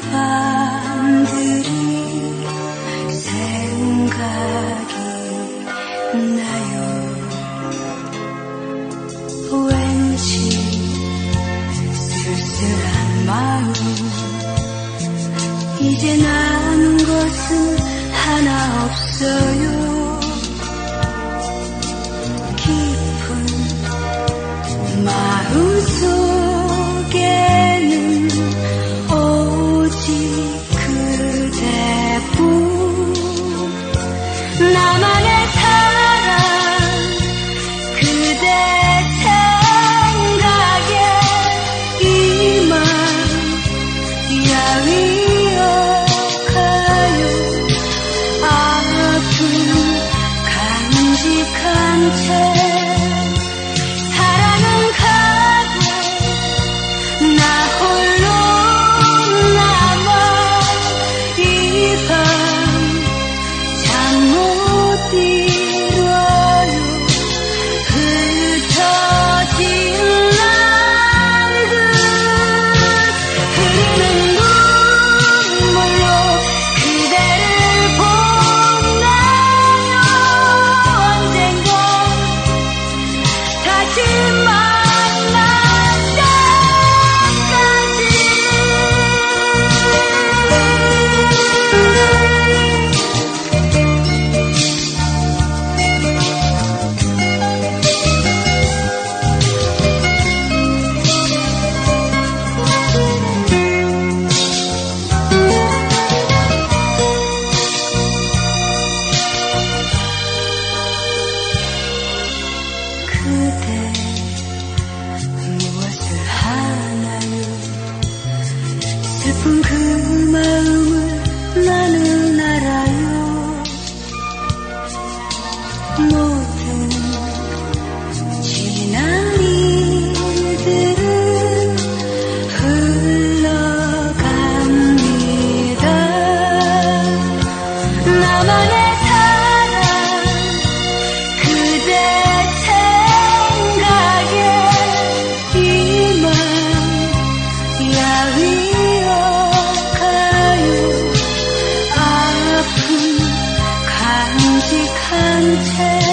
밤들이 생각이 나요. 왠지 쓸쓸한 마음 이제 남은 것은 하나 없어요. 一切风可慢。看只看见。